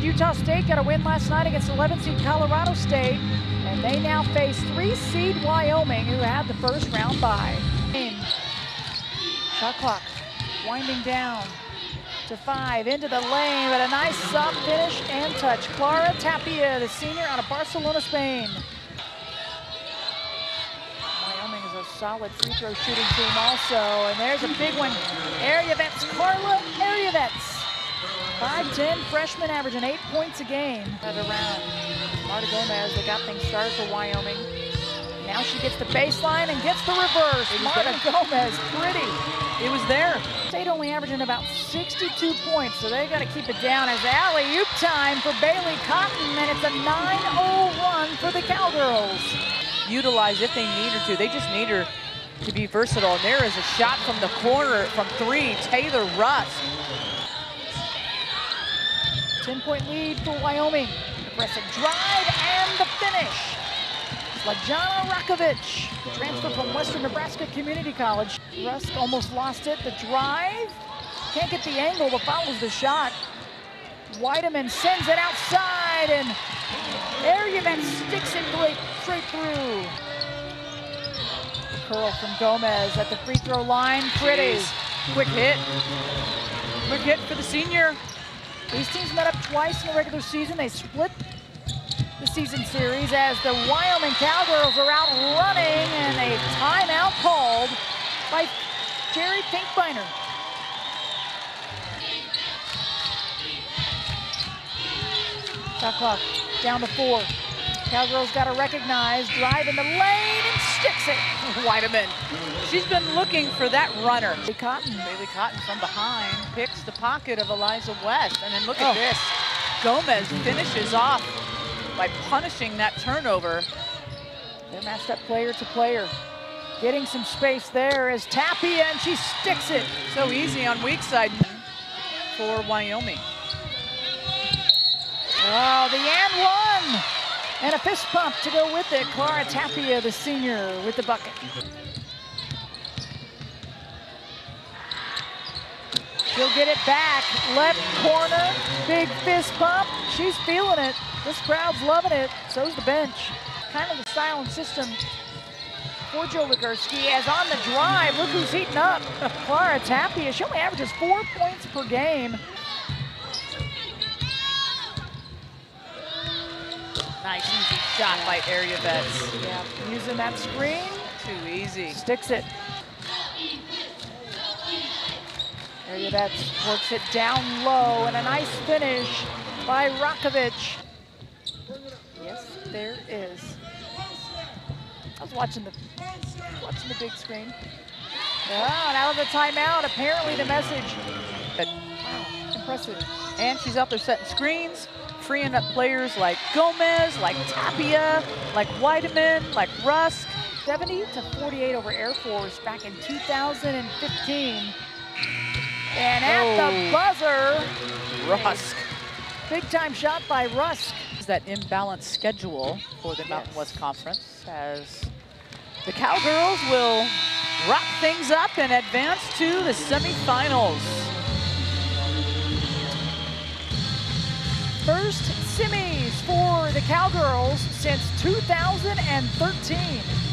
seed Utah State got a win last night against 11 seed Colorado State. And they now face three seed Wyoming, who had the first round bye. Shot clock winding down to five into the lane, but a nice soft finish and touch. Clara Tapia, the senior out of Barcelona, Spain. Wyoming is a solid free throw shooting team also, and there's a big one. Erjavec, Karla Erjavec. 5'10 freshman averaging eight points a game at around. Marta Gomez, they got things started for Wyoming. Now she gets the baseline and gets the reverse. Marta Gomez, pretty. It was there. State only averaging about 62 points, so they got to keep it down as alley-oop time for Bailee Cotton, and it's a 9-0 run for the Cowgirls. Utilize if they need her to. They just need her to be versatile. And there is a shot from the corner from three, Taylor Rusk. 10-point lead for Wyoming. Aggressive drive and the finish. Lajana Rakovic, transfer from Western Nebraska Community College. Rusk almost lost it. The drive, can't get the angle, but follows the shot. Weidemann sends it outside, and Erjavec sticks it straight, straight through. Curl from Gomez at the free throw line, pretty. Jeez. Quick hit. Quick hit for the senior. These teams met twice in the regular season. They split the season series as the Wyoming Cowgirls are out running and a timeout called by Jerry Finkbeiner. Shot clock down to four. Cowgirls got to recognize, drive in the lane and sticks it. Weidemann. She's been looking for that runner. Bailee Cotton. Bailee Cotton from behind picks the pocket of Eliza West. And then look Oh. at this. Gomez finishes off by punishing that turnover. They're matched up player to player. Getting some space there is Tapia, and she sticks it. So easy on weak side for Wyoming. Oh, the and one. And a fist pump to go with it. Clara Tapia, the senior, with the bucket. She'll get it back. Left corner. Big fist pump. She's feeling it. This crowd's loving it. So's the bench. Kind of the silent system for Joe Legerski as on the drive. Look who's heating up. Clara Tapia. She only averages four points per game. Nice easy shot by Erjavec. Yeah, using that screen. Too easy. Sticks it. Erjavec works it down low and a nice finish by Rakovic. Yes, there is. I was watching the watching the big screen. Ah, and out of the timeout, apparently the message. Wow, impressive. And she's out there setting screens, freeing up players like Gomez, like Tapia, like Weidemann, like Rusk. 70 to 48 over Air Force back in 2015. And at the oh. buzzer, Rusk. big time shot by Rusk. Is that imbalanced schedule for the Mountain Yes. West Conference as the Cowgirls will wrap things up and advance to the semifinals. First semis for the Cowgirls since 2013.